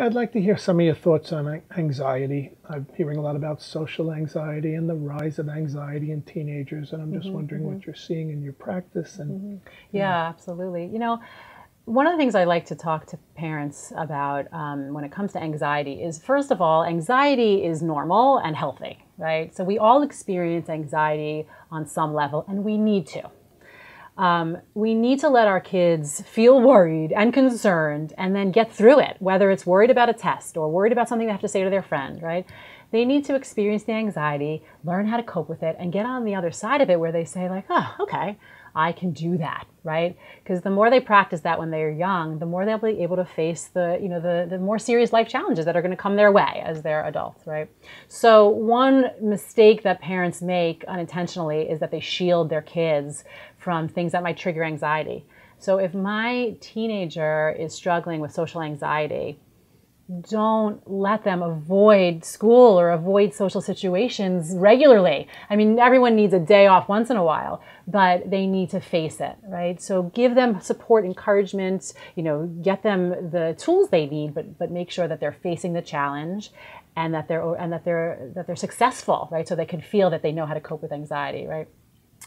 I'd like to hear some of your thoughts on anxiety. I'm hearing a lot about social anxiety and the rise of anxiety in teenagers, and I'm just mm-hmm, wondering mm-hmm. what you're seeing in your practice. And mm-hmm. yeah, yeah, absolutely. You know, one of the things I like to talk to parents about um, when it comes to anxiety is first of all, anxiety is normal and healthy, right? So we all experience anxiety on some level, and we need to. Um, we need to let our kids feel worried and concerned and then get through it, whether it's worried about a test or worried about something they have to say to their friend, right? They need to experience the anxiety, learn how to cope with it, and get on the other side of it where they say, like, oh, okay, I can do that, right? Because the more they practice that when they're young, the more they'll be able to face the, you know, the, the more serious life challenges that are going to come their way as they're adults, right? So one mistake that parents make unintentionally is that they shield their kids from things that might trigger anxiety. So if my teenager is struggling with social anxiety, don't let them avoid school or avoid social situations regularly. I mean, everyone needs a day off once in a while, but they need to face it, right? So give them support, encouragement, you know, get them the tools they need, but but make sure that they're facing the challenge and that they're and that they're that they're successful, right? So they can feel that they know how to cope with anxiety, right?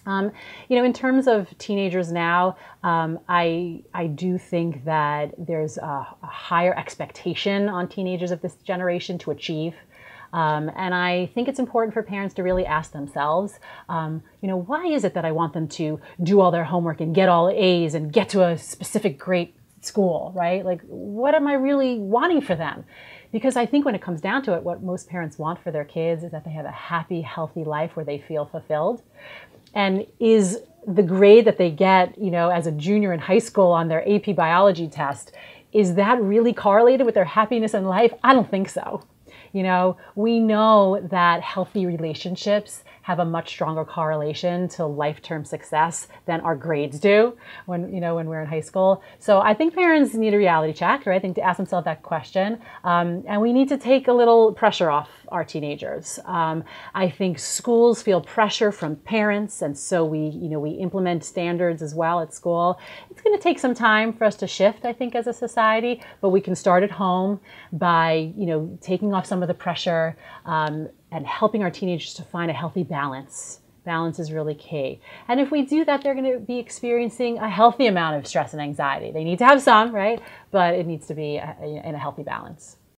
Um, you know, in terms of teenagers now, um, I I do think that there's a, a, higher expectation on teenagers of this generation to achieve. Um, and I think it's important for parents to really ask themselves, um, you know, why is it that I want them to do all their homework and get all A's and get to a specific great school, right? Like, what am I really wanting for them? Because I think when it comes down to it, what most parents want for their kids is that they have a happy, healthy life where they feel fulfilled. And is the grade that they get, you know, as a junior in high school on their AP biology test, is that really correlated with their happiness in life? I don't think so. You know, we know that healthy relationships have a much stronger correlation to life-term success than our grades do when you know when we're in high school. So I think parents need a reality check, right? I think to ask themselves that question, um, and we need to take a little pressure off our teenagers. Um, I think schools feel pressure from parents, and so we you know we implement standards as well at school. It's going to take some time for us to shift, I think, as a society, but we can start at home by you know taking off some of the pressure. Um, and helping our teenagers to find a healthy balance. Balance is really key. And if we do that, they're going to be experiencing a healthy amount of stress and anxiety. They need to have some, right? But it needs to be in a healthy balance.